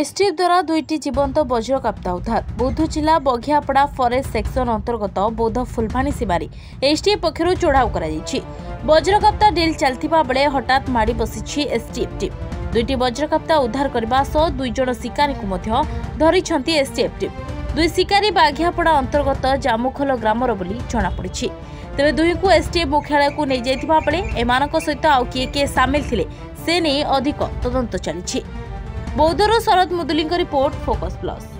STF দ্বারা দুইটি জীবন্ত বজ্রকাপ্তা উদ্ধার বৌদ্ধ জেলা বঘিয়াপড়া ফরেস্ট সেকশন অন্তর্গত বৌদ্ধ ফুলবাণী সীমারে এসটিএফ পক্ষর চড়াও করা বজ্রকাপ্তা ডিল চালা বেড়ে হঠাৎ মাড়ি বসিছি এসটিএফ টিম দুইটি বজ্রকাপ্তা উদ্ধার করা সহ দুইজন শিকারীকে মধ্য ধরিছেন এসটিএফ টিম দুই শিকারী বাঘিয়াপড়া অন্তর্গত জামুখোল গ্রামর বলে জনাপড়ি তবে দুইকু এসটিএফ মুখ্যালয়কু নিয়ে যাই বেড়ে এমান সহ আউ কিয়ে কিয়ে সামিল লে সে নিয়ে অধিক তদন্ত চালছে बौद्धर Sharad Muduli report focus plus